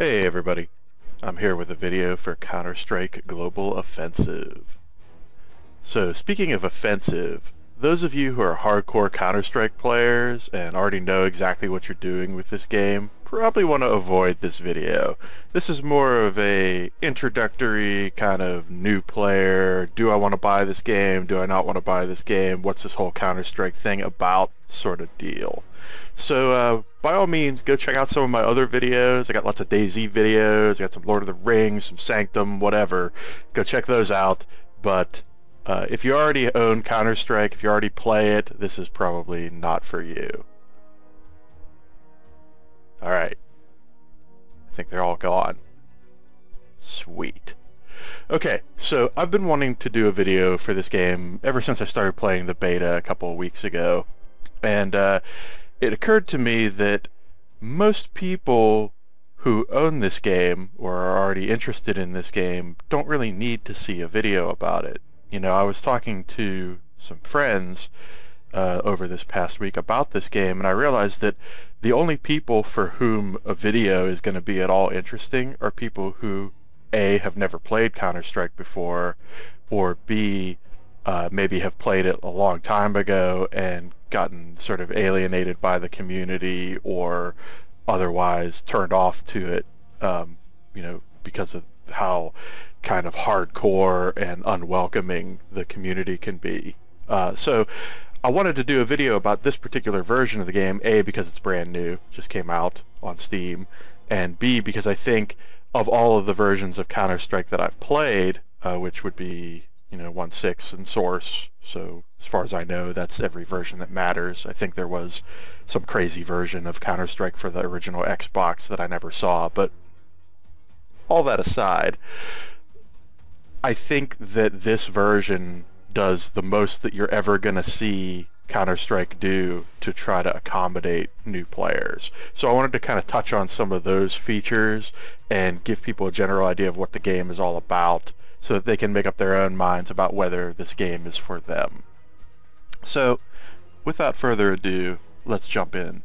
Hey everybody, I'm here with a video for Counter-Strike Global Offensive. So speaking of offensive, those of you who are hardcore Counter-Strike players and already know exactly what you're doing with this game probably want to avoid this video. This is more of a introductory kind of new player, do I want to buy this game, do I not want to buy this game, what's this whole Counter-Strike thing about sort of deal. So uh, by all means, go check out some of my other videos. I got lots of DayZ videos, I got some Lord of the Rings, some Sanctum, whatever. Go check those out. But uh, if you already own Counter-Strike, if you already play it, this is probably not for you. Alright. I think they're all gone. Sweet. Okay, so I've been wanting to do a video for this game ever since I started playing the beta a couple of weeks ago. And uh, it occurred to me that most people who own this game or are already interested in this game don't really need to see a video about it. You know, I was talking to some friends uh, over this past week about this game and I realized that the only people for whom a video is going to be at all interesting are people who A, have never played Counter-Strike before, or B, uh, maybe have played it a long time ago and gotten sort of alienated by the community or otherwise turned off to it, um, you know, because of how kind of hardcore and unwelcoming the community can be. Uh, so I wanted to do a video about this particular version of the game, A, because it's brand new, just came out on Steam, and B, because I think of all of the versions of Counter-Strike that I've played, uh, which would be, you know, 1.6 and Source, so as far as I know, that's every version that matters. I think there was some crazy version of Counter-Strike for the original Xbox that I never saw, but all that aside, I think that this version does the most that you're ever going to see Counter-Strike do to try to accommodate new players. So I wanted to kind of touch on some of those features and give people a general idea of what the game is all about so that they can make up their own minds about whether this game is for them. So without further ado, let's jump in.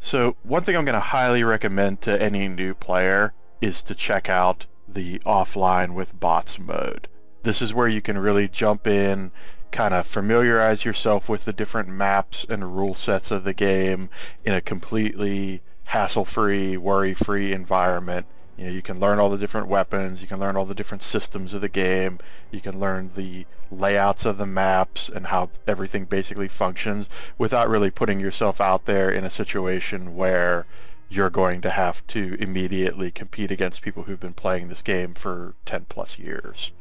So one thing I'm going to highly recommend to any new player is to check out the offline with bots mode. This is where you can really jump in, kind of familiarize yourself with the different maps and rule sets of the game in a completely hassle-free, worry-free environment you know, you can learn all the different weapons, you can learn all the different systems of the game, you can learn the layouts of the maps and how everything basically functions without really putting yourself out there in a situation where you're going to have to immediately compete against people who've been playing this game for 10 plus years.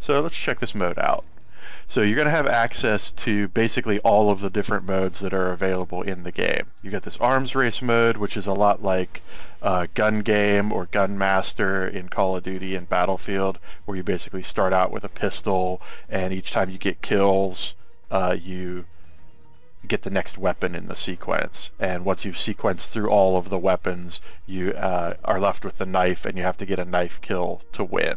So let's check this mode out. So you're going to have access to basically all of the different modes that are available in the game. You get this arms race mode, which is a lot like uh, gun game or gun master in Call of Duty and Battlefield, where you basically start out with a pistol, and each time you get kills, uh, you get the next weapon in the sequence. And once you've sequenced through all of the weapons, you uh, are left with the knife, and you have to get a knife kill to win.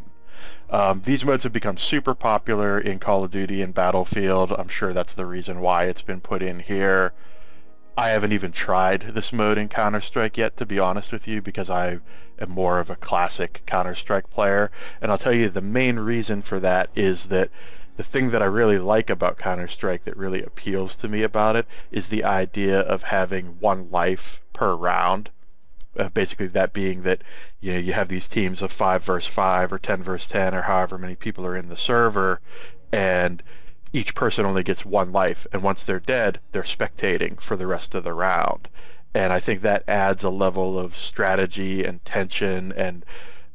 Um, these modes have become super popular in Call of Duty and Battlefield. I'm sure that's the reason why it's been put in here. I haven't even tried this mode in Counter-Strike yet, to be honest with you, because I am more of a classic Counter-Strike player. And I'll tell you the main reason for that is that the thing that I really like about Counter-Strike that really appeals to me about it is the idea of having one life per round uh, basically that being that you know you have these teams of five versus five or ten versus ten or however many people are in the server, and each person only gets one life, and once they're dead, they're spectating for the rest of the round. And I think that adds a level of strategy and tension and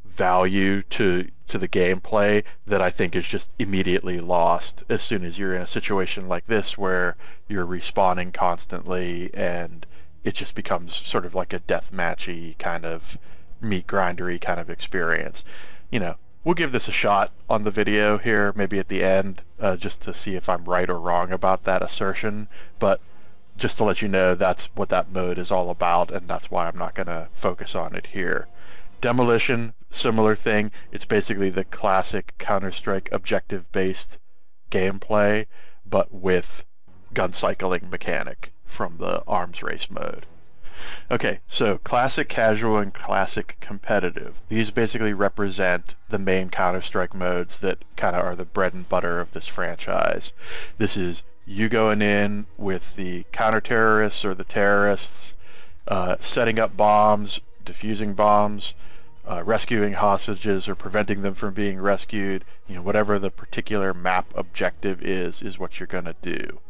value to to the gameplay that I think is just immediately lost as soon as you're in a situation like this where you're respawning constantly and it just becomes sort of like a death matchy kind of meat grindery kind of experience. You know, we'll give this a shot on the video here, maybe at the end, uh, just to see if I'm right or wrong about that assertion. But just to let you know, that's what that mode is all about, and that's why I'm not going to focus on it here. Demolition, similar thing. It's basically the classic Counter-Strike objective-based gameplay, but with gun cycling mechanic from the arms race mode. Okay, so classic casual and classic competitive. These basically represent the main Counter-Strike modes that kind of are the bread and butter of this franchise. This is you going in with the counter-terrorists or the terrorists, uh, setting up bombs, defusing bombs, uh, rescuing hostages or preventing them from being rescued, you know, whatever the particular map objective is, is what you're going to do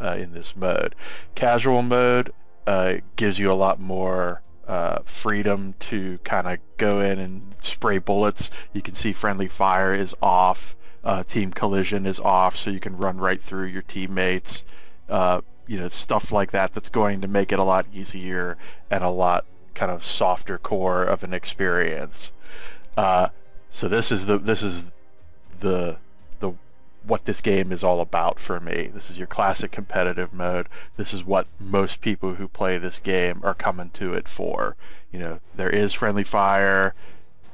uh, in this mode. Casual mode uh, gives you a lot more uh, freedom to kind of go in and spray bullets. You can see friendly fire is off, uh, team collision is off, so you can run right through your teammates. Uh, you know, stuff like that that's going to make it a lot easier and a lot kind of softer core of an experience. Uh, so this is the this is the what this game is all about for me. This is your classic competitive mode. This is what most people who play this game are coming to it for. You know, there is friendly fire.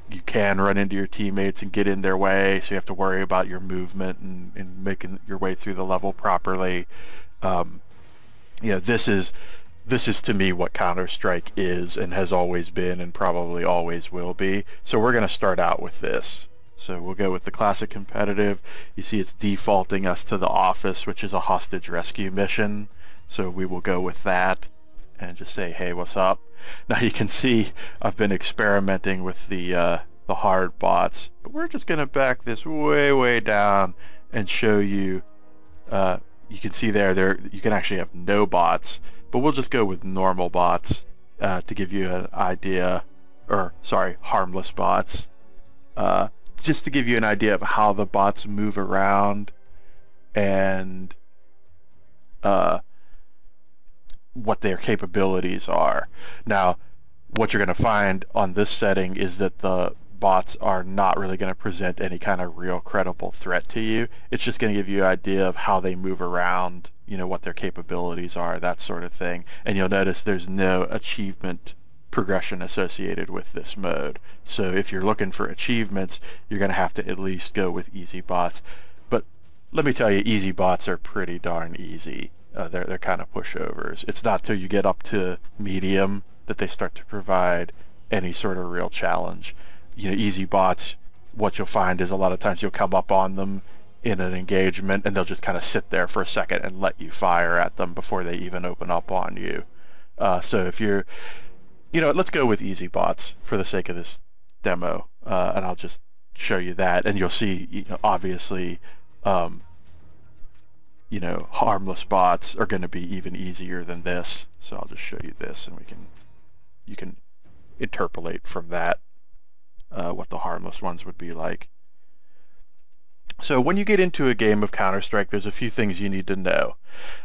You can run into your teammates and get in their way, so you have to worry about your movement and, and making your way through the level properly. Um, you know, this is this is to me what Counter-Strike is and has always been and probably always will be. So we're going to start out with this. So we'll go with the classic competitive. You see it's defaulting us to the office, which is a hostage rescue mission. So we will go with that and just say, hey, what's up? Now you can see I've been experimenting with the, uh, the hard bots, but we're just going to back this way, way down and show you, uh, you can see there, there you can actually have no bots, but we'll just go with normal bots uh, to give you an idea, or sorry, harmless bots. Uh, just to give you an idea of how the bots move around and uh, what their capabilities are. Now, what you're going to find on this setting is that the bots are not really going to present any kind of real credible threat to you. It's just going to give you an idea of how they move around, you know, what their capabilities are, that sort of thing. And you'll notice there's no achievement progression associated with this mode. So if you're looking for achievements, you're going to have to at least go with easy bots. But let me tell you, easy bots are pretty darn easy. Uh, they're, they're kind of pushovers. It's not till you get up to medium that they start to provide any sort of real challenge. You know, easy bots, what you'll find is a lot of times you'll come up on them in an engagement and they'll just kind of sit there for a second and let you fire at them before they even open up on you. Uh, so if you're you know, let's go with easy bots for the sake of this demo, uh, and I'll just show you that, and you'll see, you know, obviously, um, you know, harmless bots are going to be even easier than this. So I'll just show you this, and we can, you can interpolate from that uh, what the harmless ones would be like. So when you get into a game of Counter-Strike, there's a few things you need to know.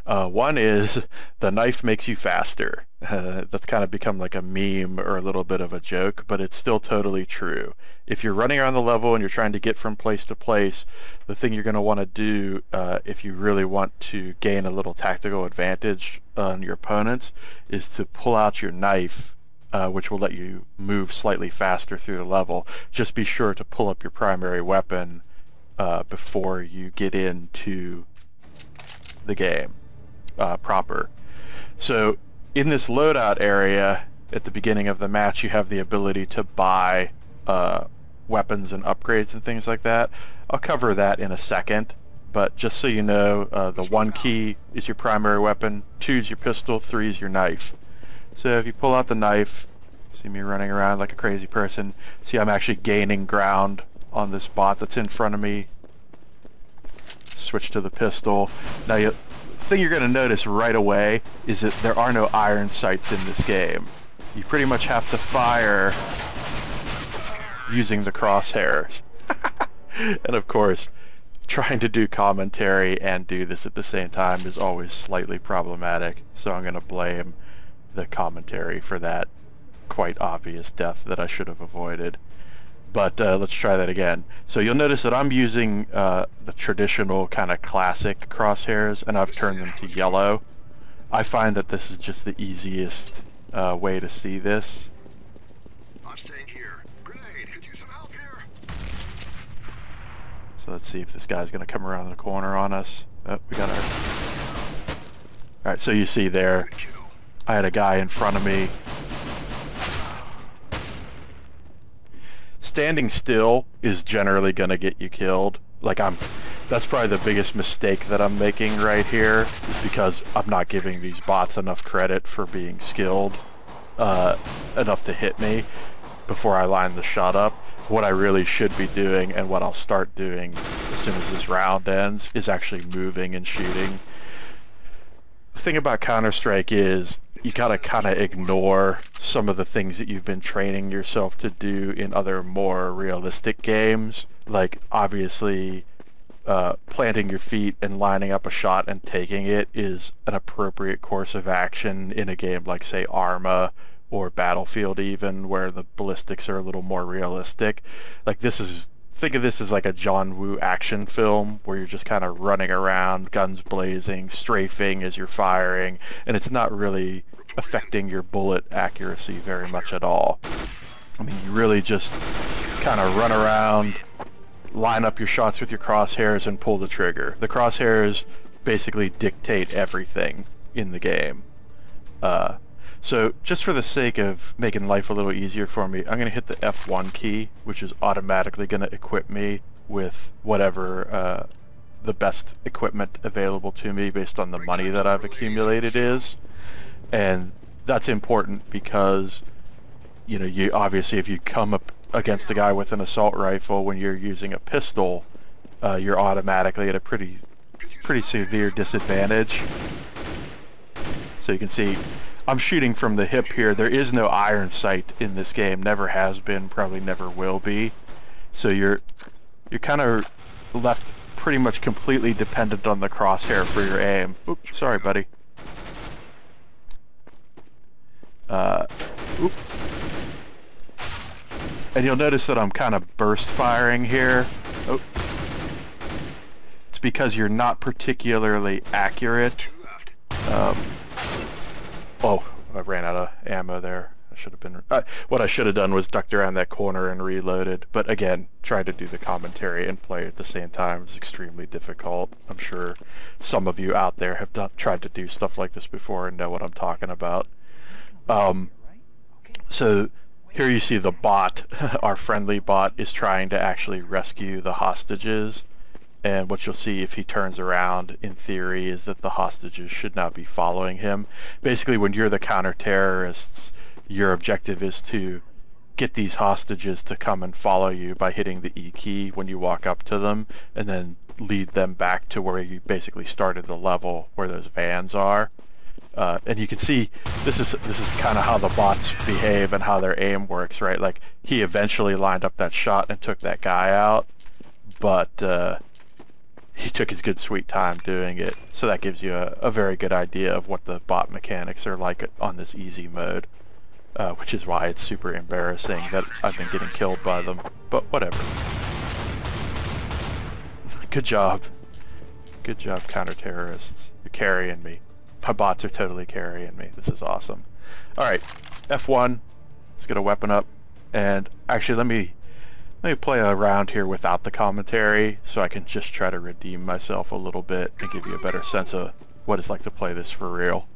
Uh, one is the knife makes you faster. Uh, that's kind of become like a meme or a little bit of a joke, but it's still totally true. If you're running around the level and you're trying to get from place to place, the thing you're going to want to do uh, if you really want to gain a little tactical advantage on your opponents is to pull out your knife uh, which will let you move slightly faster through the level. Just be sure to pull up your primary weapon uh, before you get into the game uh, proper. So in this loadout area at the beginning of the match you have the ability to buy uh, weapons and upgrades and things like that. I'll cover that in a second but just so you know uh, the one key is your primary weapon, two is your pistol, three is your knife. So if you pull out the knife, see me running around like a crazy person, see I'm actually gaining ground on this bot that's in front of me. Switch to the pistol. Now, the thing you're going to notice right away is that there are no iron sights in this game. You pretty much have to fire using the crosshairs. and of course, trying to do commentary and do this at the same time is always slightly problematic, so I'm going to blame the commentary for that quite obvious death that I should have avoided but uh, let's try that again. So you'll notice that I'm using uh, the traditional kind of classic crosshairs and I've turned them to yellow. I find that this is just the easiest uh, way to see this. I'm staying here. Grenade, could use some help here. So let's see if this guy's going to come around the corner on us. Oh, we got our... Alright, so you see there, I had a guy in front of me. Standing still is generally going to get you killed. Like I'm, that's probably the biggest mistake that I'm making right here is because I'm not giving these bots enough credit for being skilled uh, enough to hit me before I line the shot up. What I really should be doing and what I'll start doing as soon as this round ends is actually moving and shooting. The thing about Counter-Strike is you gotta kind of ignore some of the things that you've been training yourself to do in other more realistic games. Like, obviously, uh, planting your feet and lining up a shot and taking it is an appropriate course of action in a game like, say, Arma or Battlefield even, where the ballistics are a little more realistic. Like, this is think of this as like a John Woo action film where you're just kind of running around, guns blazing, strafing as you're firing, and it's not really affecting your bullet accuracy very much at all. I mean, you really just kind of run around, line up your shots with your crosshairs, and pull the trigger. The crosshairs basically dictate everything in the game. Uh, so just for the sake of making life a little easier for me, I'm going to hit the F1 key, which is automatically going to equip me with whatever uh, the best equipment available to me based on the money that I've accumulated is. And that's important because, you know, you obviously if you come up against a guy with an assault rifle when you're using a pistol, uh, you're automatically at a pretty, pretty severe disadvantage. So you can see I'm shooting from the hip here. There is no iron sight in this game. Never has been, probably never will be. So you're you're kind of left pretty much completely dependent on the crosshair for your aim. Oops, sorry, buddy. Uh, oop. And you'll notice that I'm kind of burst firing here. Oh. It's because you're not particularly accurate. Um, Oh, I ran out of ammo there. I should have been... Uh, what I should have done was ducked around that corner and reloaded. But again, trying to do the commentary and play at the same time is extremely difficult. I'm sure some of you out there have done, tried to do stuff like this before and know what I'm talking about. Um, so here you see the bot, our friendly bot, is trying to actually rescue the hostages. And what you'll see if he turns around, in theory, is that the hostages should not be following him. Basically, when you're the counter-terrorists, your objective is to get these hostages to come and follow you by hitting the E key when you walk up to them, and then lead them back to where you basically started the level where those vans are. Uh, and you can see this is this is kind of how the bots behave and how their aim works, right? Like he eventually lined up that shot and took that guy out, but uh, he took his good sweet time doing it. So that gives you a, a very good idea of what the bot mechanics are like on this easy mode. Uh, which is why it's super embarrassing that I've been getting killed by them. But whatever. Good job. Good job, counter-terrorists. You're carrying me. My bots are totally carrying me. This is awesome. Alright, F1. Let's get a weapon up. And actually, let me let me play around here without the commentary so I can just try to redeem myself a little bit and give you a better sense of what it's like to play this for real.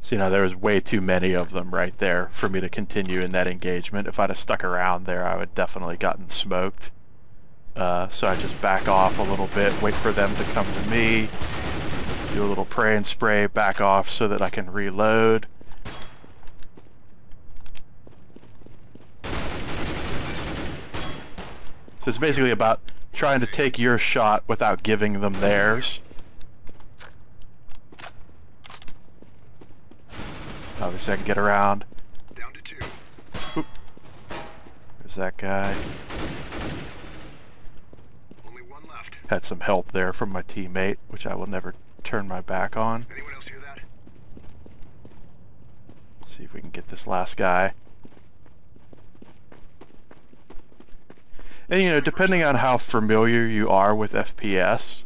So, you know, there was way too many of them right there for me to continue in that engagement. If I'd have stuck around there, I would definitely gotten smoked. Uh, so I just back off a little bit, wait for them to come to me, do a little pray and spray, back off so that I can reload. So it's basically about trying to take your shot without giving them theirs. Obviously I can get around. Down to two. Oop. There's that guy. Only one left. Had some help there from my teammate, which I will never turn my back on. Anyone else hear that? Let's see if we can get this last guy. And you know, depending on how familiar you are with FPS,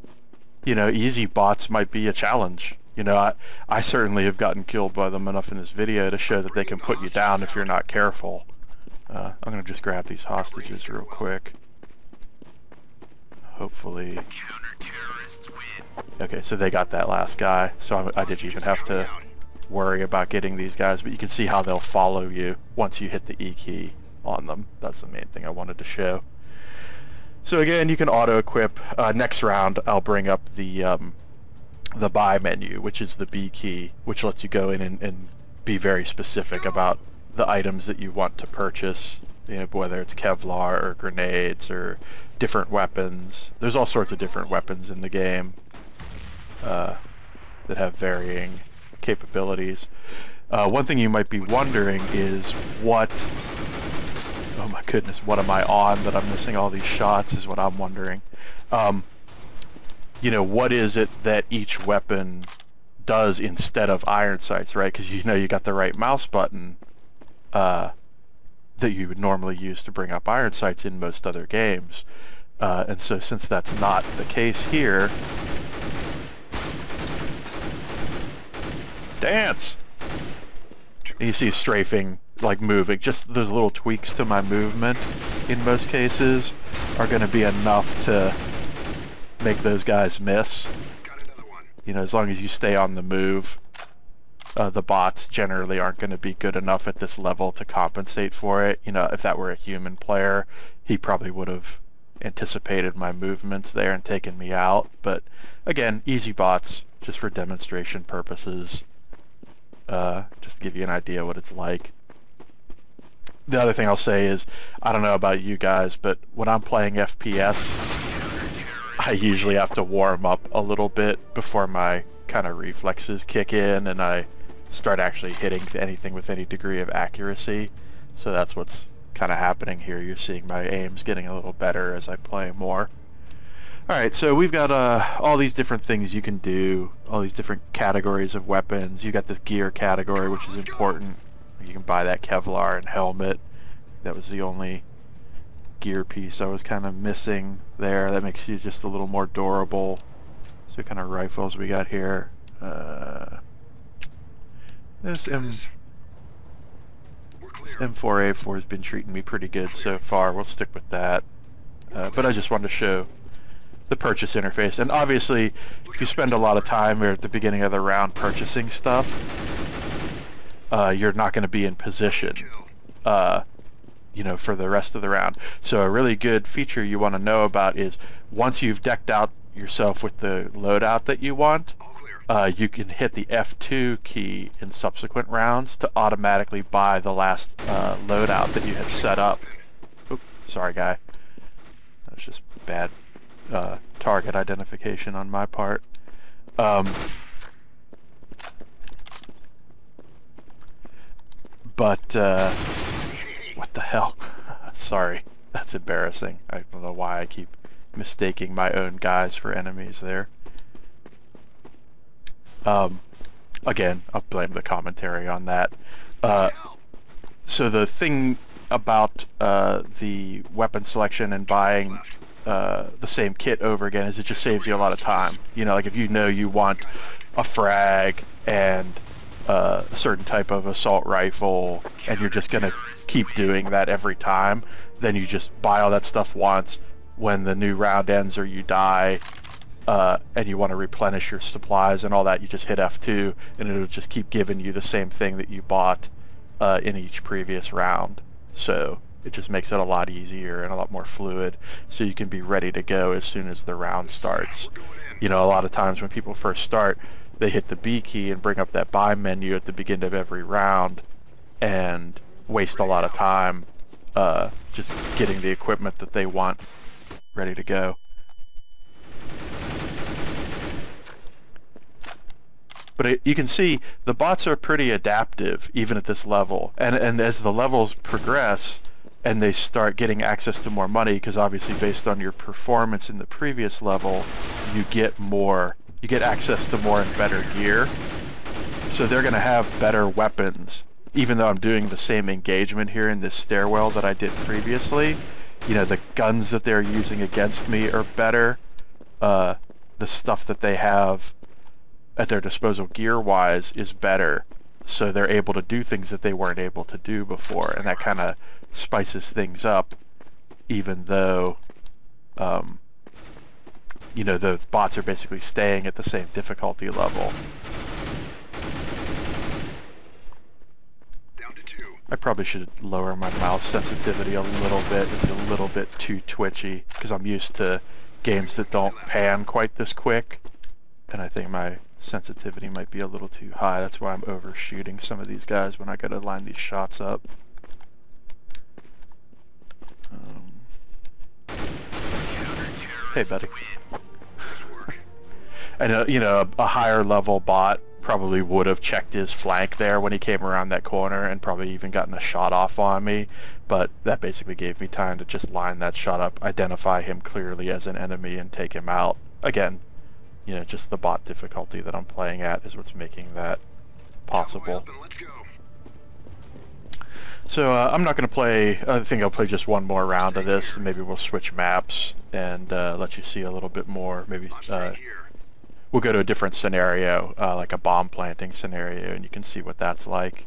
you know, easy bots might be a challenge You know, I, I certainly have gotten killed by them enough in this video to show that they can put you down if you're not careful. Uh, I'm going to just grab these hostages real quick. Hopefully... Okay, so they got that last guy, so I, I didn't even have to worry about getting these guys, but you can see how they'll follow you once you hit the E key on them. That's the main thing I wanted to show. So again, you can auto-equip. Uh, next round, I'll bring up the um, the buy menu, which is the B key, which lets you go in and, and be very specific about the items that you want to purchase, you know, whether it's Kevlar or grenades or different weapons. There's all sorts of different weapons in the game uh, that have varying capabilities. Uh, one thing you might be wondering is what... Oh my goodness, what am I on that I'm missing all these shots is what I'm wondering. Um, you know, what is it that each weapon does instead of iron sights, right? Because you know you got the right mouse button uh, that you would normally use to bring up iron sights in most other games. Uh, and so since that's not the case here, dance! And you see strafing, like moving, just those little tweaks to my movement in most cases are going to be enough to make those guys miss. You know, as long as you stay on the move, uh, the bots generally aren't going to be good enough at this level to compensate for it. You know, if that were a human player, he probably would have anticipated my movements there and taken me out. But again, easy bots, just for demonstration purposes uh, just to give you an idea what it's like. The other thing I'll say is, I don't know about you guys, but when I'm playing FPS, I usually have to warm up a little bit before my kind of reflexes kick in and I start actually hitting anything with any degree of accuracy. So that's what's kind of happening here. You're seeing my aims getting a little better as I play more. Alright, so we've got uh, all these different things you can do, all these different categories of weapons. You got this gear category, which is important. You can buy that Kevlar and helmet. That was the only gear piece I was kind of missing there. That makes you just a little more durable. So what kind of rifles we got here? Uh, this M... This M4A4 has been treating me pretty good so far. We'll stick with that. Uh, but I just wanted to show the purchase interface. And obviously, if you spend a lot of time at the beginning of the round purchasing stuff, uh, you're not going to be in position, uh, you know, for the rest of the round. So a really good feature you want to know about is once you've decked out yourself with the loadout that you want, uh, you can hit the F2 key in subsequent rounds to automatically buy the last uh, loadout that you had set up. Oops, sorry guy. That was just bad uh, target identification on my part. Um, but, uh, what the hell? Sorry, that's embarrassing. I don't know why I keep mistaking my own guys for enemies there. Um, again, I'll blame the commentary on that. Uh, so the thing about uh, the weapon selection and buying uh, the same kit over again is it just saves you a lot of time. You know, like if you know you want a frag and a certain type of assault rifle and you're just going to keep doing that every time, then you just buy all that stuff once. When the new round ends or you die uh, and you want to replenish your supplies and all that, you just hit F2 and it'll just keep giving you the same thing that you bought uh, in each previous round. So it just makes it a lot easier and a lot more fluid so you can be ready to go as soon as the round starts. You know, a lot of times when people first start, they hit the B key and bring up that buy menu at the beginning of every round and waste a lot of time uh, just getting the equipment that they want ready to go. But it, you can see the bots are pretty adaptive even at this level. And, and as the levels progress, and they start getting access to more money because obviously based on your performance in the previous level you get more you get access to more and better gear. So they're going to have better weapons. Even though I'm doing the same engagement here in this stairwell that I did previously you know the guns that they're using against me are better. Uh, the stuff that they have at their disposal gear-wise is better, so they're able to do things that they weren't able to do before, and that kind of spices things up, even though, um, you know, the bots are basically staying at the same difficulty level. I probably should lower my mouse sensitivity a little bit. It's a little bit too twitchy because I'm used to games that don't pan quite this quick. And I think my sensitivity might be a little too high. That's why I'm overshooting some of these guys when I gotta line these shots up. Um, buddy. and, uh, you know, a, a higher level bot probably would have checked his flank there when he came around that corner and probably even gotten a shot off on me. But that basically gave me time to just line that shot up, identify him clearly as an enemy, and take him out. Again, you know, just the bot difficulty that I'm playing at is what's making that possible. So uh, I'm not going to play, I think I'll play just one more round of this, and maybe we'll switch maps and uh, let you see a little bit more, maybe uh, we'll go to a different scenario, uh, like a bomb planting scenario, and you can see what that's like.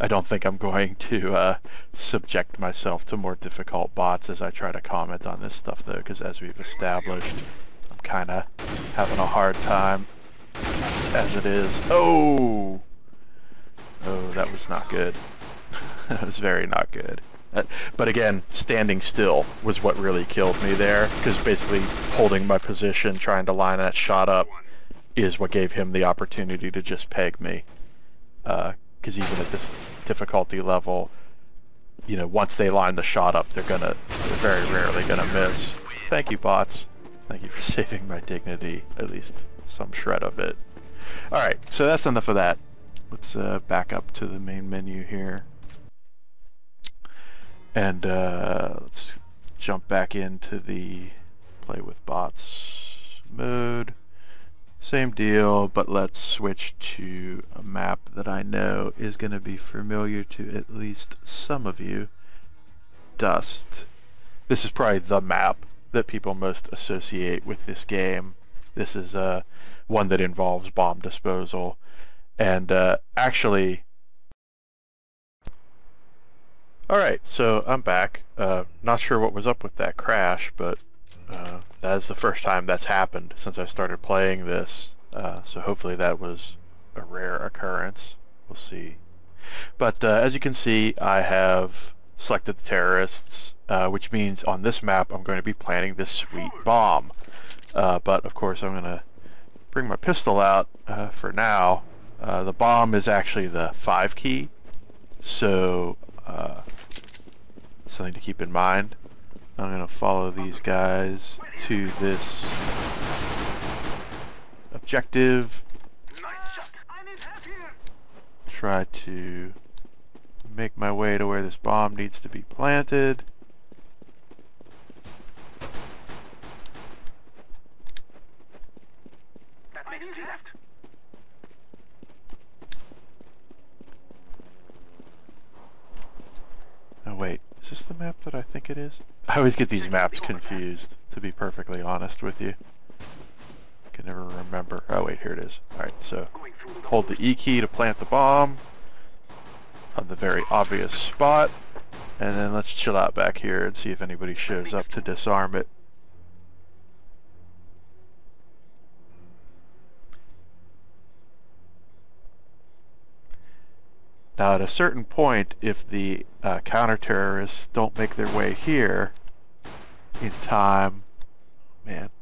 I don't think I'm going to uh, subject myself to more difficult bots as I try to comment on this stuff though, because as we've established, I'm kind of having a hard time as it is. Oh! Oh, that was not good. that was very not good. But again, standing still was what really killed me there, because basically holding my position, trying to line that shot up, is what gave him the opportunity to just peg me. Because uh, even at this difficulty level, you know, once they line the shot up, they're gonna, they're very rarely gonna miss. Thank you, bots. Thank you for saving my dignity, at least some shred of it. Alright, so that's enough of that. Let's uh, back up to the main menu here. And uh, let's jump back into the play with bots mode. Same deal, but let's switch to a map that I know is going to be familiar to at least some of you. Dust. This is probably the map that people most associate with this game. This is uh, one that involves bomb disposal. And uh, actually, Alright, so I'm back. Uh, not sure what was up with that crash, but uh, that is the first time that's happened since I started playing this. Uh, so hopefully that was a rare occurrence. We'll see. But uh, as you can see, I have selected the terrorists, uh, which means on this map I'm going to be planting this sweet bomb. Uh, but of course I'm going to bring my pistol out for now. The bomb is actually the 5 key, so uh, something to keep in mind. I'm going to follow these guys to this objective. Try to make my way to where this bomb needs to be planted. Oh wait, is this the map that I think it is? I always get these maps confused, to be perfectly honest with you. I can never remember. Oh wait, here it is. Alright, so hold the E key to plant the bomb on the very obvious spot. And then let's chill out back here and see if anybody shows up to disarm it. Now at a certain point, if the uh, counter-terrorists don't make their way here in time, man.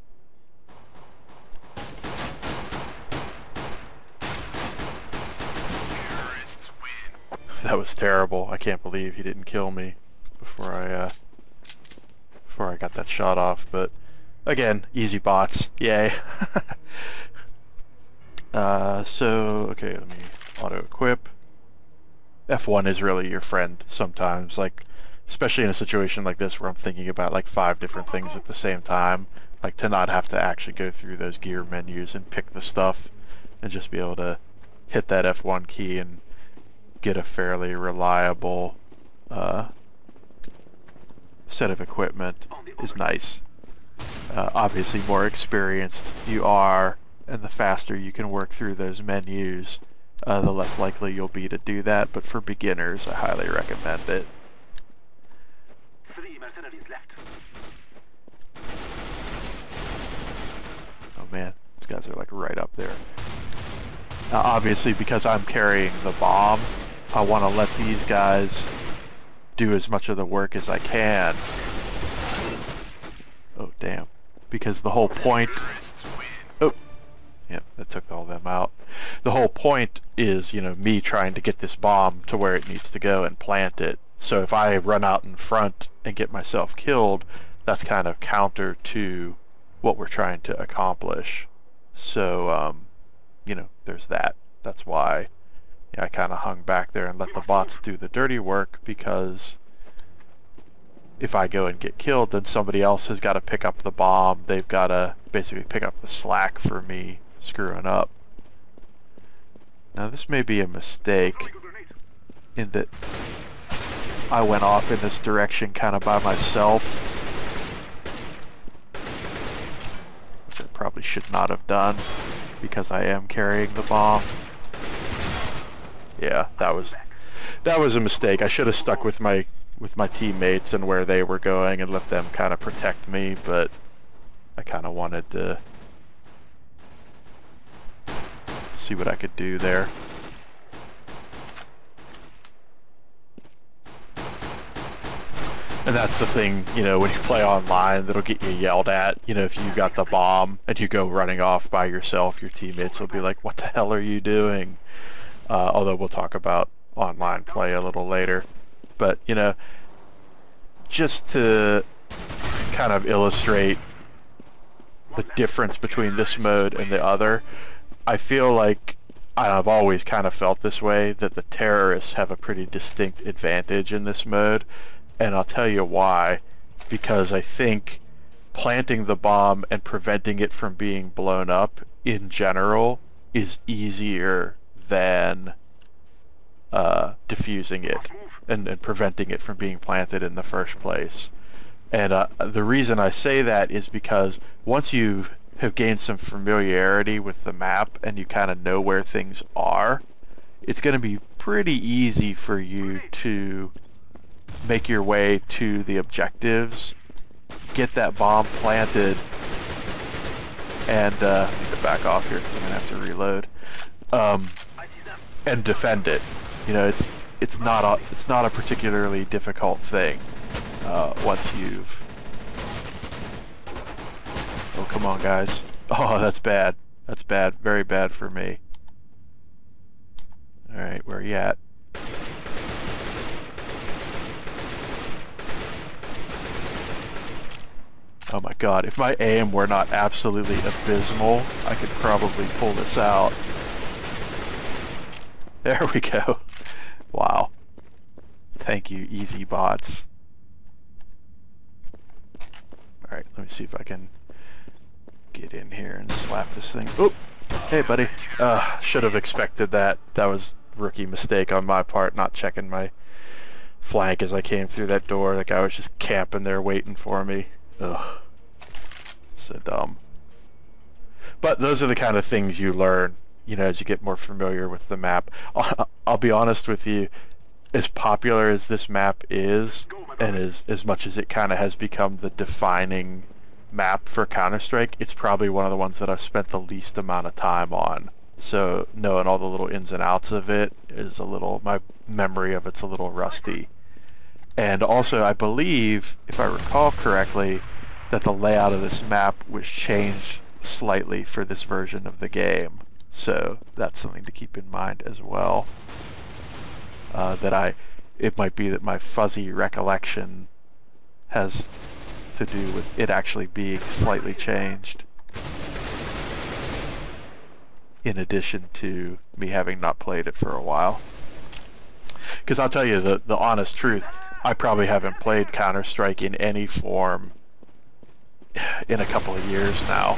That was terrible. I can't believe he didn't kill me before I uh, before I got that shot off. But again, easy bots. Yay. uh, so okay, let me auto equip. F1 is really your friend sometimes, like, especially in a situation like this where I'm thinking about like five different things at the same time, like to not have to actually go through those gear menus and pick the stuff and just be able to hit that F1 key and get a fairly reliable uh, set of equipment is nice. uh, obviously more experienced you are and the faster you can work through those menus, uh, the less likely you'll be to do that. But for beginners, I highly recommend it. Three mercenaries left. Oh man, these guys are like right up there. Now obviously because I'm carrying the bomb, I want to let these guys do as much of the work as I can. Oh damn. Because the whole point... Yep, that took all them out. The whole point is, you know, me trying to get this bomb to where it needs to go and plant it. So if I run out in front and get myself killed, that's kind of counter to what we're trying to accomplish. So, um, you know, there's that. That's why yeah, I kind of hung back there and let the bots do the dirty work because if I go and get killed, then somebody else has got to pick up the bomb. They've got to basically pick up the slack for me screwing up. Now this may be a mistake in that I went off in this direction kind of by myself. Which I probably should not have done because I am carrying the bomb. Yeah, that was that was a mistake. I should have stuck with my with my teammates and where they were going and let them kind of protect me, but I kind of wanted to see what I could do there. And that's the thing, you know, when you play online, that'll get you yelled at. You know, if you got the bomb and you go running off by yourself, your teammates will be like, what the hell are you doing? Uh, although we'll talk about online play a little later. But, you know, just to kind of illustrate the difference between this mode and the other, I feel like I've always kind of felt this way, that the terrorists have a pretty distinct advantage in this mode and I'll tell you why. Because I think planting the bomb and preventing it from being blown up in general is easier than uh, diffusing it and, and preventing it from being planted in the first place. And uh, the reason I say that is because once you have gained some familiarity with the map and you kind of know where things are, it's going to be pretty easy for you to make your way to the objectives, get that bomb planted, and uh, get back off here because I'm gonna have to reload, um, and defend it. You know, it's it's not a it's not a particularly difficult thing uh, once you've. Oh come on, guys! Oh, that's bad. That's bad. Very bad for me. All right, where are you at? Oh my god, if my aim were not absolutely abysmal, I could probably pull this out. There we go. Wow. Thank you, easy bots. Alright, let me see if I can get in here and slap this thing. Oop! Hey, buddy. Uh, should have expected that. That was rookie mistake on my part, not checking my flank as I came through that door. That guy was just camping there waiting for me. Ugh. So dumb. But those are the kind of things you learn, you know, as you get more familiar with the map. I'll, I'll be honest with you, as popular as this map is, and as, as much as it kind of has become the defining map for Counter-Strike, it's probably one of the ones that I've spent the least amount of time on. So knowing all the little ins and outs of it is a little, my memory of it's a little rusty. And also, I believe, if I recall correctly, that the layout of this map was changed slightly for this version of the game. So that's something to keep in mind as well. Uh, that I, it might be that my fuzzy recollection has to do with it actually being slightly changed. In addition to me having not played it for a while. Because I'll tell you the, the honest truth, I probably haven't played Counter-Strike in any form in a couple of years now.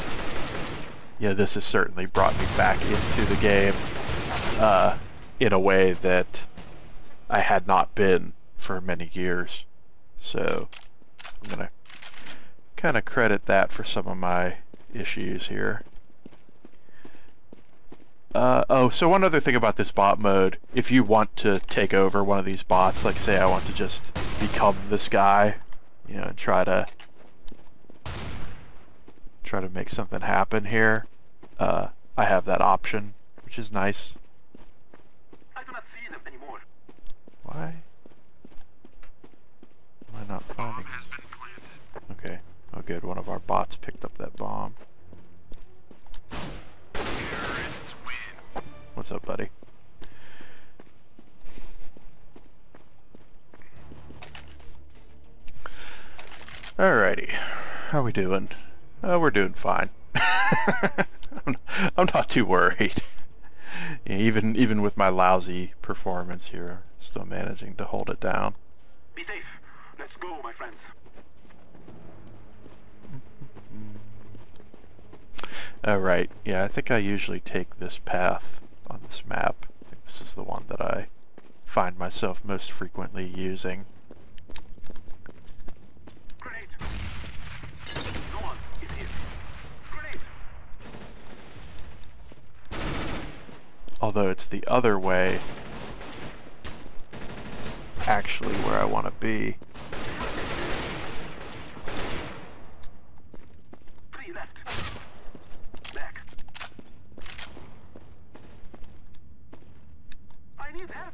Yeah, this has certainly brought me back into the game uh, in a way that I had not been for many years. So I'm going to kind of credit that for some of my issues here. Uh, oh, so one other thing about this bot mode, if you want to take over one of these bots, like say I want to just become this guy, you know, and try to try to make something happen here, uh, I have that option, which is nice. I do not see them anymore. Why? Am I not finding it? Oh good, one of our bots picked up that bomb. What's up, buddy? Alrighty. How we doing? Oh, we're doing fine. I'm, I'm not too worried. Yeah, even even with my lousy performance here, still managing to hold it down. Be safe. Let's go, my friends. Oh, Alright, yeah, I think I usually take this path on this map. I think this is the one that I find myself most frequently using. Grenade. No one is here. Grenade. Although it's the other way, it's actually where I want to be. Three left. Back. I need help.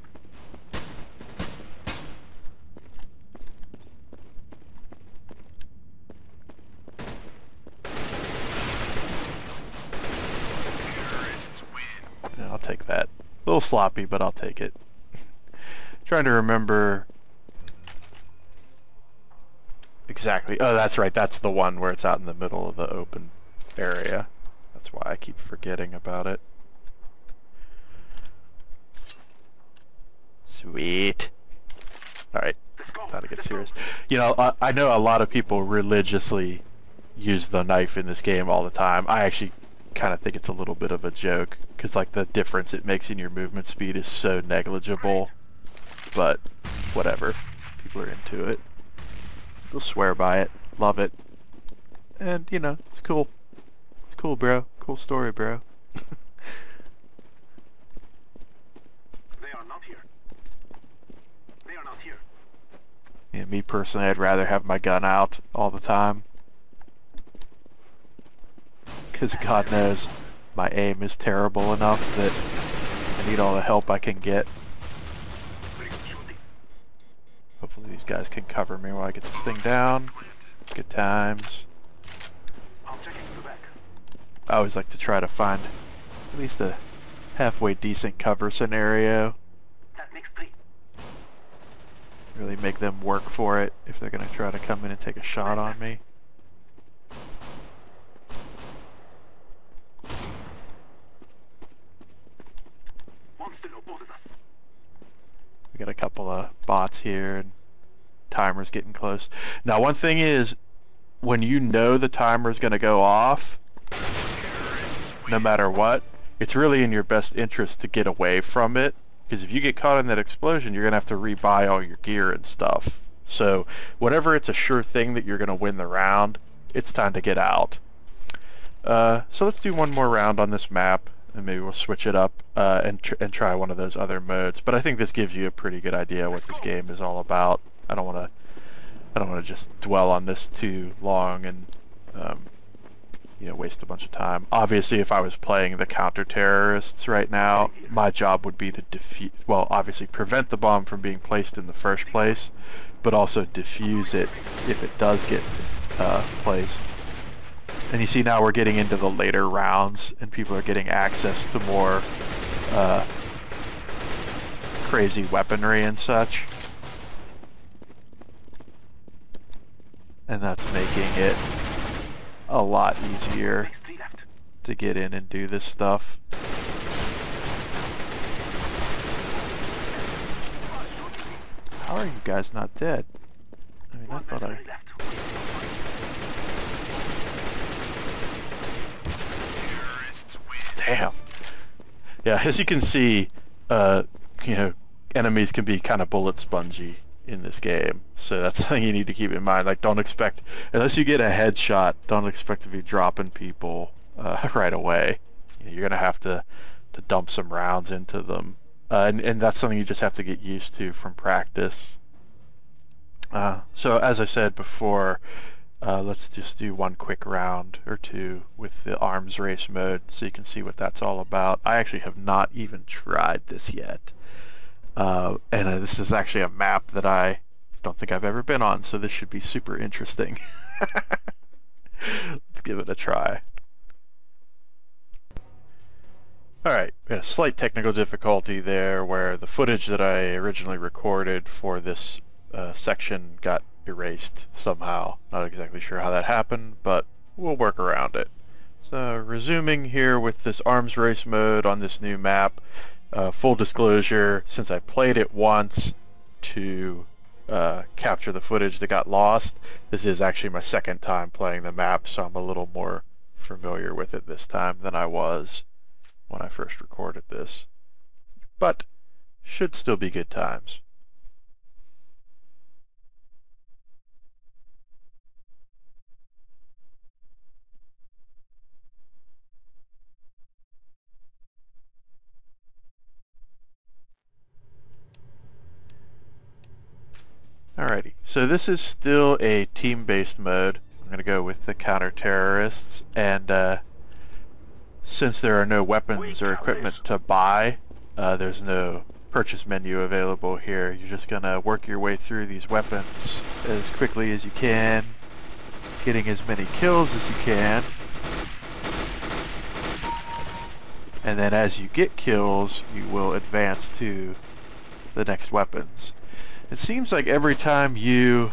Yeah, I'll take that. A little sloppy, but I'll take it. Trying to remember exactly. Oh, that's right. That's the one where it's out in the middle of the open area. That's why I keep forgetting about it. Sweet. Alright, time to get serious. You know, I, I know a lot of people religiously use the knife in this game all the time. I actually kind of think it's a little bit of a joke because like the difference it makes in your movement speed is so negligible. But whatever, people are into it. They'll swear by it, love it, and you know it's cool. It's cool, bro. Cool story, bro. They are not here. They are not here. Yeah, me personally, I'd rather have my gun out all the time. Because God knows my aim is terrible enough that I need all the help I can get. Hopefully these guys can cover me while I get this thing down. Good times. I always like to try to find at least a halfway decent cover scenario. Really make them work for it if they're going to try to come in and take a shot on me. One still opposes us. We got a couple of bots here and timers getting close. Now one thing is, when you know the timer's going to go off, no matter what, it's really in your best interest to get away from it. Because if you get caught in that explosion, you're going to have to rebuy all your gear and stuff. So whenever it's a sure thing that you're going to win the round, it's time to get out. Uh, so let's do one more round on this map, and maybe we'll switch it up uh, and tr and try one of those other modes. But I think this gives you a pretty good idea what this game is all about. I don't want to, I don't want to just dwell on this too long and, um, you know, waste a bunch of time. Obviously, if I was playing the counter-terrorists right now, my job would be to defeat, well, obviously prevent the bomb from being placed in the first place, but also defuse it if it does get uh, placed. And you see now we're getting into the later rounds and people are getting access to more uh, crazy weaponry and such. And that's making it a lot easier to get in and do this stuff. How are you guys not dead? I mean, I thought I... mercenary left. Damn. Yeah, as you can see, uh, you know, enemies can be kind of bullet spongy in this game. So that's something you need to keep in mind. Like, don't expect, unless you get a headshot, don't expect to be dropping people uh, right away. You're going to have to, to dump some rounds into them. Uh, and, and that's something you just have to get used to from practice. Uh, so as I said before, uh, let's just do one quick round or two with the arms race mode so you can see what that's all about. I actually have not even tried this yet. Uh, and uh, this is actually a map that I don't think I've ever been on, so this should be super interesting. Let's give it a try. Alright, we had a slight technical difficulty there where the footage that I originally recorded for this uh, section got erased somehow. Not exactly sure how that happened, but we'll work around it. So resuming here with this arms race mode on this new map, uh, full disclosure, since I played it once to uh, capture the footage that got lost, this is actually my second time playing the map, so I'm a little more familiar with it this time than I was when I first recorded this. But should still be good times. Alrighty, so this is still a team-based mode. I'm going to go with the counter-terrorists, and uh, since there are no weapons or equipment to buy, uh, there's no purchase menu available here. You're just going to work your way through these weapons as quickly as you can, getting as many kills as you can. And then as you get kills, you will advance to the next weapons. It seems like every time you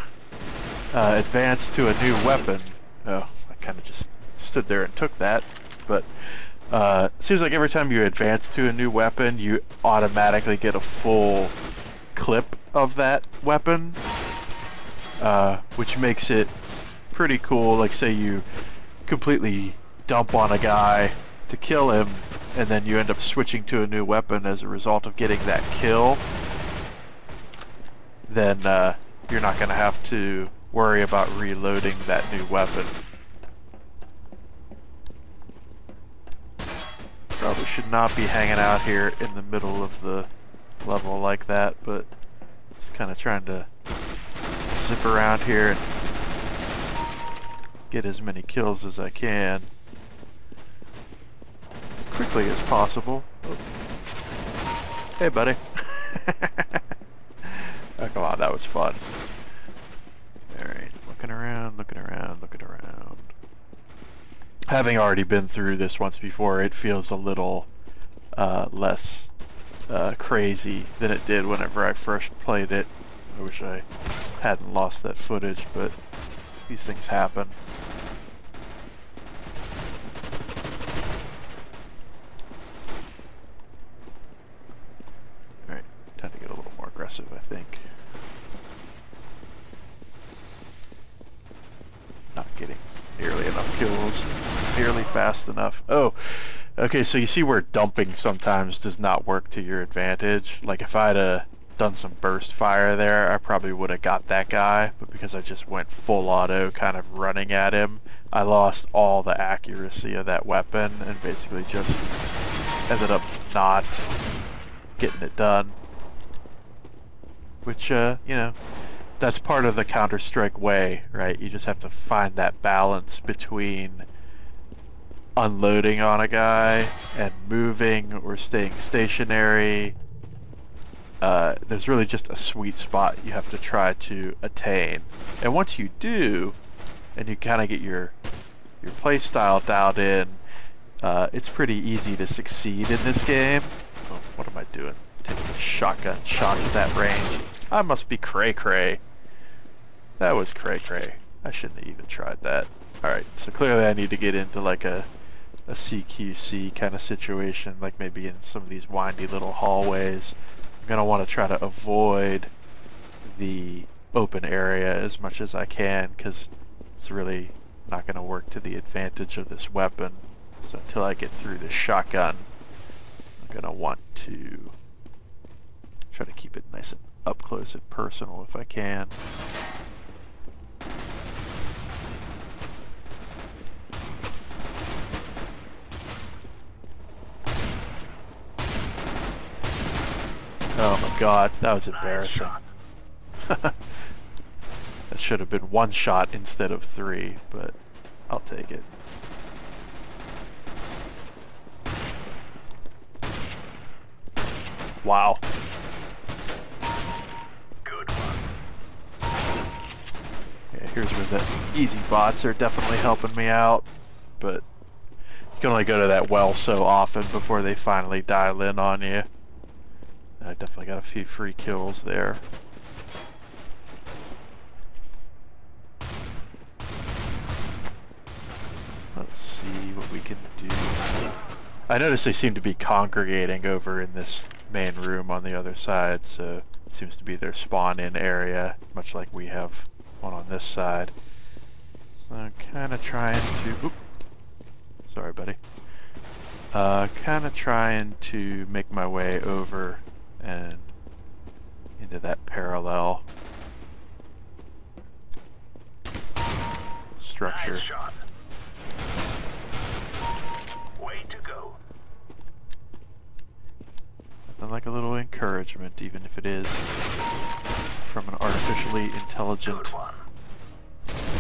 uh, advance to a new weapon, oh, I kind of just stood there and took that, but uh, it seems like every time you advance to a new weapon, you automatically get a full clip of that weapon, uh, which makes it pretty cool. Like say you completely dump on a guy to kill him, and then you end up switching to a new weapon as a result of getting that kill then uh, you're not going to have to worry about reloading that new weapon. Probably should not be hanging out here in the middle of the level like that, but just kind of trying to zip around here and get as many kills as I can as quickly as possible. Oh. Hey buddy. Oh, come on, that was fun. Alright, looking around, looking around, looking around. Having already been through this once before, it feels a little uh, less uh, crazy than it did whenever I first played it. I wish I hadn't lost that footage, but these things happen. Alright, time to get a little more aggressive, I think. Kills nearly fast enough. Oh, okay, so you see where dumping sometimes does not work to your advantage. Like if I'd have done some burst fire there, I probably would have got that guy, but because I just went full auto kind of running at him, I lost all the accuracy of that weapon and basically just ended up not getting it done. Which, uh, you know, that's part of the Counter-Strike way, right? You just have to find that balance between unloading on a guy and moving or staying stationary. Uh, there's really just a sweet spot you have to try to attain. And once you do, and you kind of get your your play style dialed in, uh, it's pretty easy to succeed in this game. Oh, what am I doing? Taking shotgun shots at that range. I must be cray-cray. That was cray cray. I shouldn't have even tried that. Alright, so clearly I need to get into like a, a CQC kind of situation, like maybe in some of these windy little hallways. I'm going to want to try to avoid the open area as much as I can, because it's really not going to work to the advantage of this weapon. So until I get through this shotgun, I'm going to want to try to keep it nice and up close and personal if I can. Oh my god, that was embarrassing. that should have been one shot instead of three, but I'll take it. Wow. Good one. Yeah, here's where the easy bots are definitely helping me out, but you can only go to that well so often before they finally dial in on you. I definitely got a few free kills there. Let's see what we can do. I notice they seem to be congregating over in this main room on the other side, so it seems to be their spawn-in area, much like we have one on this side. So I'm kind of trying to... Oop, sorry, buddy. Uh, kind of trying to make my way over and into that parallel structure. Nice shot. Way to go. Nothing like a little encouragement, even if it is from an artificially intelligent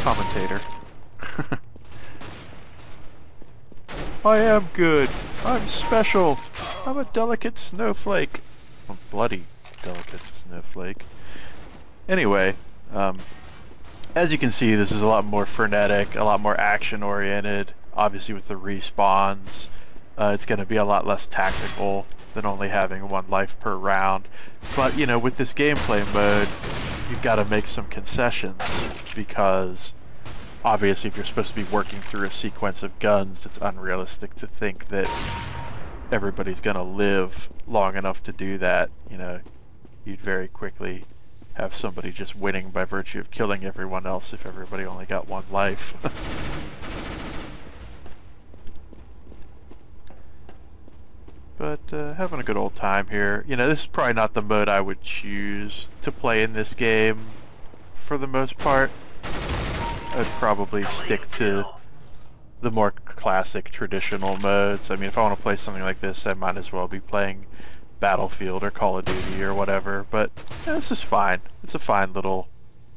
commentator. I am good. I'm special. I'm a delicate snowflake. A bloody delicate snowflake. Anyway, um, as you can see, this is a lot more frenetic, a lot more action-oriented. Obviously, with the respawns, uh, it's going to be a lot less tactical than only having one life per round. But, you know, with this gameplay mode, you've got to make some concessions because obviously if you're supposed to be working through a sequence of guns, it's unrealistic to think that everybody's going to live long enough to do that. You know, you'd very quickly have somebody just winning by virtue of killing everyone else if everybody only got one life. but uh, having a good old time here. You know, this is probably not the mode I would choose to play in this game for the most part. I'd probably stick to the more classic traditional modes. I mean, if I want to play something like this, I might as well be playing Battlefield or Call of Duty or whatever. But yeah, this is fine. It's a fine little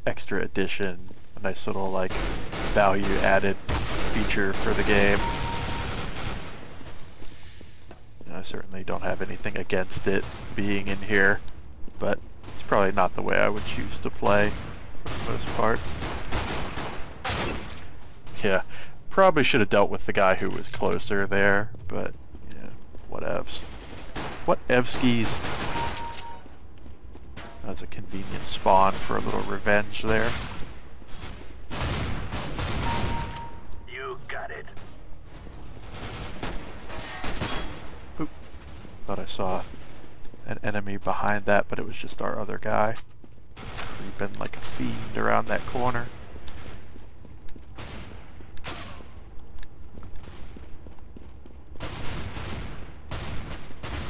extra addition, a nice little like value added feature for the game. I certainly don't have anything against it being in here, but it's probably not the way I would choose to play for the most part. Yeah, probably should have dealt with the guy who was closer there, but yeah, whatevs. Whatevskis. That's a convenient spawn for a little revenge there. You got it. Oop. Thought I saw an enemy behind that, but it was just our other guy. Creeping like a fiend around that corner.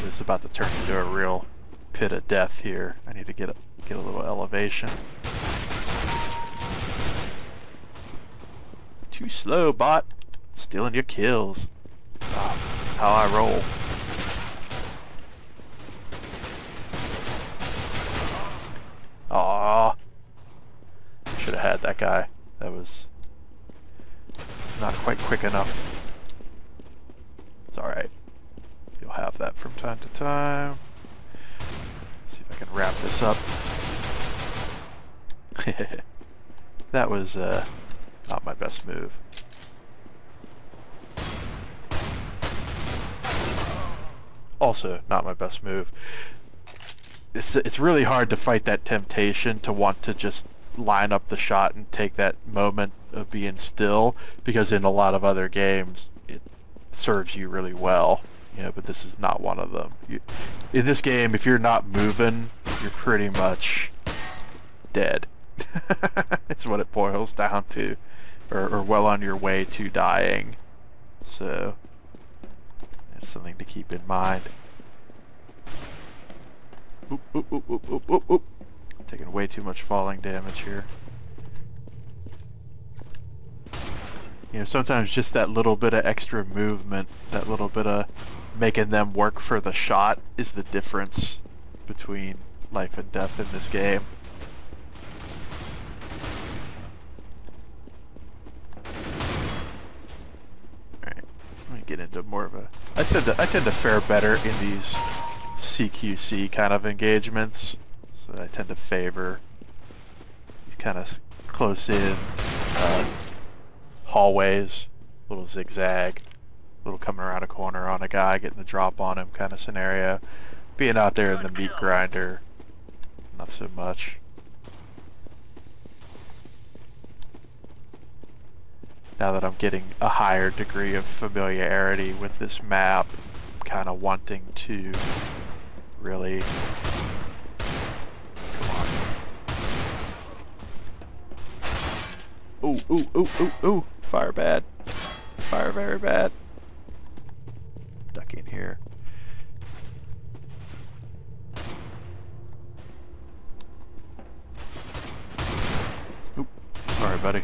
This is about to turn into a real pit of death here. I need to get a, get a little elevation. Too slow, bot. Stealing your kills. Ah, that's how I roll. Aww. Should have had that guy. That was not quite quick enough. It's alright. You'll have that from time to time. Let's see if I can wrap this up. that was uh, not my best move. Also, not my best move. It's, it's really hard to fight that temptation to want to just line up the shot and take that moment of being still because in a lot of other games it serves you really well you know but this is not one of them. You, in this game if you're not moving you're pretty much dead. It's what it boils down to or, or well on your way to dying. So that's something to keep in mind. Oop, oop, oop, oop. way too much falling damage here. You know, sometimes just that little bit of extra movement, that little bit of making them work for the shot is the difference between life and death in this game. Alright, let me get into more of a... I tend to, I tend to fare better in these CQC kind of engagements, I tend to favor these kind of close in uh, hallways, little zigzag, little coming around a corner on a guy, getting the drop on him kind of scenario. Being out there in the meat grinder, not so much. Now that I'm getting a higher degree of familiarity with this map, kind of wanting to really... Come on. Ooh, ooh, ooh, ooh, ooh! Fire bad. Fire very bad. Ducking here. Oop. Sorry, buddy.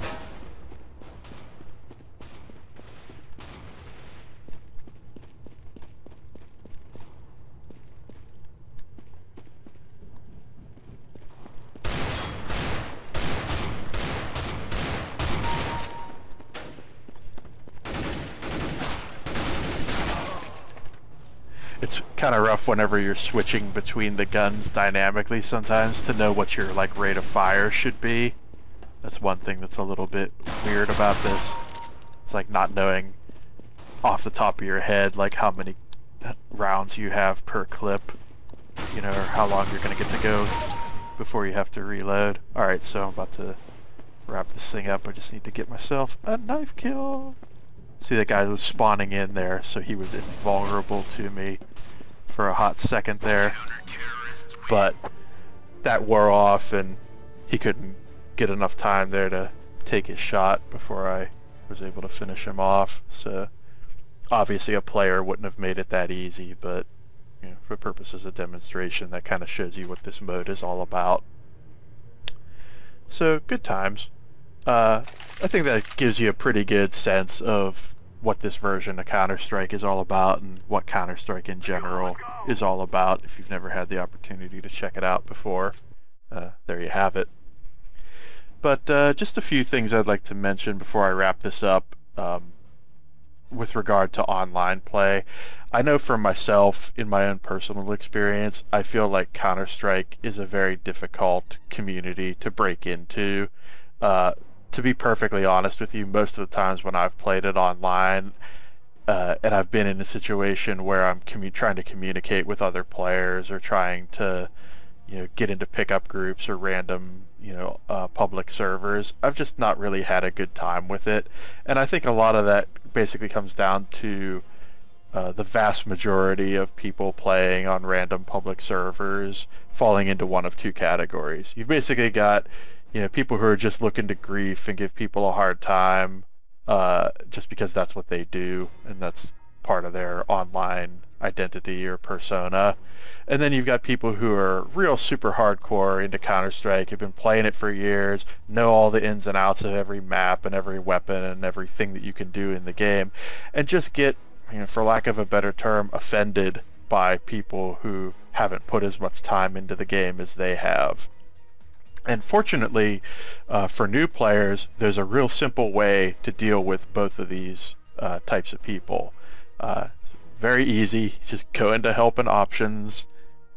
it's kind of rough whenever you're switching between the guns dynamically sometimes to know what your like rate of fire should be. That's one thing that's a little bit weird about this. It's like not knowing off the top of your head like how many rounds you have per clip, you know, or how long you're going to get to go before you have to reload. Alright, so I'm about to wrap this thing up. I just need to get myself a knife kill. See that guy was spawning in there, so he was invulnerable to me for a hot second there. But that wore off and he couldn't get enough time there to take his shot before I was able to finish him off. So obviously a player wouldn't have made it that easy, but you know, for purposes of demonstration that kind of shows you what this mode is all about. So good times. Uh, I think that gives you a pretty good sense of what this version of Counter-Strike is all about and what Counter-Strike in general is all about. If you've never had the opportunity to check it out before, uh, there you have it. But uh, just a few things I'd like to mention before I wrap this up um, with regard to online play. I know for myself, in my own personal experience, I feel like Counter-Strike is a very difficult community to break into. Uh, to be perfectly honest with you, most of the times when I've played it online, uh, and I've been in a situation where I'm trying to communicate with other players or trying to, you know, get into pickup groups or random, you know, uh, public servers. I've just not really had a good time with it, and I think a lot of that basically comes down to uh, the vast majority of people playing on random public servers falling into one of two categories. You've basically got you know, people who are just looking to grief and give people a hard time uh, just because that's what they do and that's part of their online identity or persona. And then you've got people who are real super hardcore into Counter-Strike, have been playing it for years, know all the ins and outs of every map and every weapon and everything that you can do in the game, and just get, you know, for lack of a better term, offended by people who haven't put as much time into the game as they have. And fortunately, uh, for new players, there's a real simple way to deal with both of these uh, types of people. Uh, it's very easy. Just go into help and options,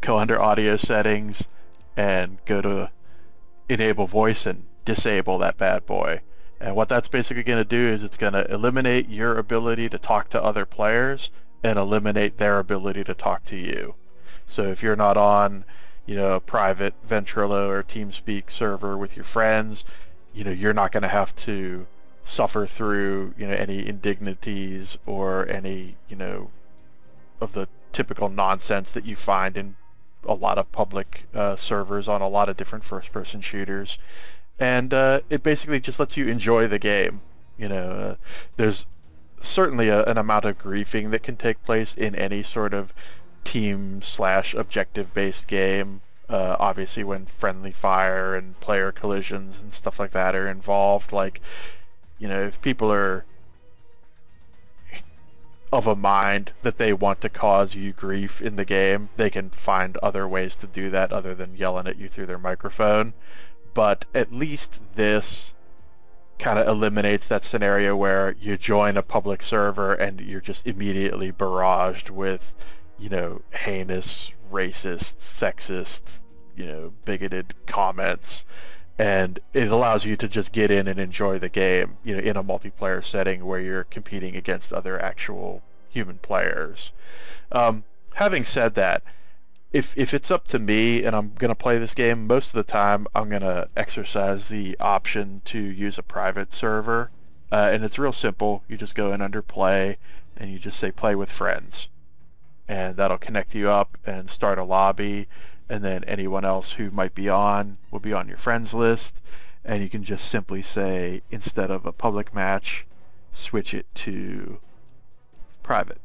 go under audio settings, and go to enable voice and disable that bad boy. And what that's basically going to do is it's going to eliminate your ability to talk to other players and eliminate their ability to talk to you. So if you're not on you know, a private Ventrilo or TeamSpeak server with your friends, you know, you're not going to have to suffer through, you know, any indignities or any, you know, of the typical nonsense that you find in a lot of public uh, servers on a lot of different first-person shooters. And uh, it basically just lets you enjoy the game. You know, uh, there's certainly a, an amount of griefing that can take place in any sort of team slash objective based game. Uh, obviously, when friendly fire and player collisions and stuff like that are involved, like, you know, if people are of a mind that they want to cause you grief in the game, they can find other ways to do that other than yelling at you through their microphone. But at least this kind of eliminates that scenario where you join a public server and you're just immediately barraged with, you know, heinous, racist, sexist, you know, bigoted comments. And it allows you to just get in and enjoy the game, you know, in a multiplayer setting where you're competing against other actual human players. Um, having said that, if if it's up to me and I'm gonna play this game, most of the time I'm gonna exercise the option to use a private server, uh, and it's real simple. You just go in under play, and you just say play with friends, and that'll connect you up and start a lobby, and then anyone else who might be on will be on your friends list, and you can just simply say instead of a public match, switch it to private,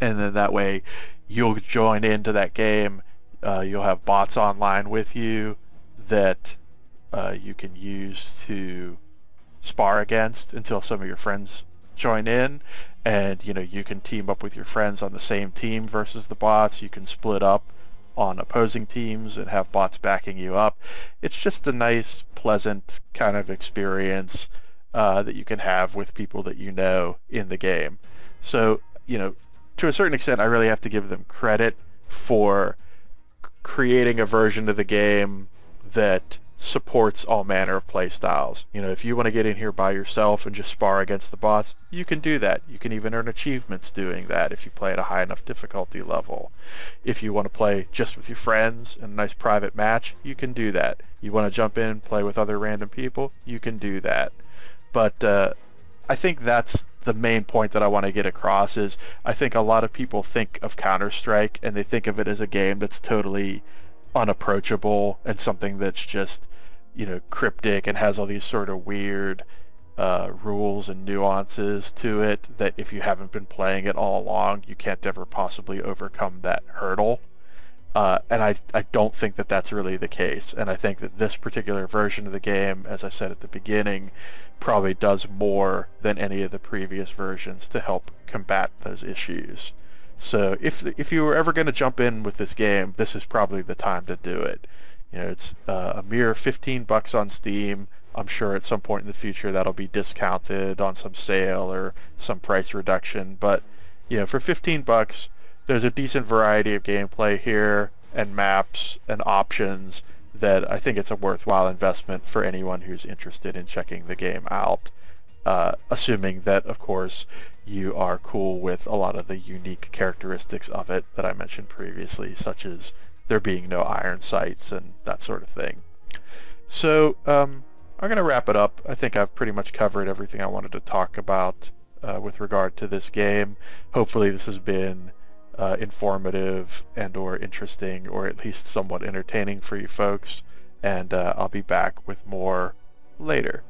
and then that way you'll join into that game. Uh, you'll have bots online with you that uh, you can use to spar against until some of your friends join in and you know you can team up with your friends on the same team versus the bots. You can split up on opposing teams and have bots backing you up. It's just a nice pleasant kind of experience uh, that you can have with people that you know in the game. So you know to a certain extent, I really have to give them credit for creating a version of the game that supports all manner of play styles. You know, if you want to get in here by yourself and just spar against the bots, you can do that. You can even earn achievements doing that if you play at a high enough difficulty level. If you want to play just with your friends in a nice private match, you can do that. You want to jump in and play with other random people, you can do that. But uh, I think that's the main point that I want to get across is I think a lot of people think of Counter-Strike and they think of it as a game that's totally unapproachable and something that's just, you know, cryptic and has all these sort of weird uh, rules and nuances to it that if you haven't been playing it all along, you can't ever possibly overcome that hurdle. Uh, and I, I don't think that that's really the case. And I think that this particular version of the game, as I said at the beginning, probably does more than any of the previous versions to help combat those issues. So if if you were ever going to jump in with this game, this is probably the time to do it. You know, it's uh, a mere 15 bucks on Steam. I'm sure at some point in the future that'll be discounted on some sale or some price reduction. But you know, for 15 bucks, there's a decent variety of gameplay here and maps and options that I think it's a worthwhile investment for anyone who's interested in checking the game out. Uh, assuming that, of course, you are cool with a lot of the unique characteristics of it that I mentioned previously, such as there being no iron sights and that sort of thing. So um, I'm going to wrap it up. I think I've pretty much covered everything I wanted to talk about uh, with regard to this game. Hopefully this has been uh, informative and or interesting or at least somewhat entertaining for you folks and uh, I'll be back with more later.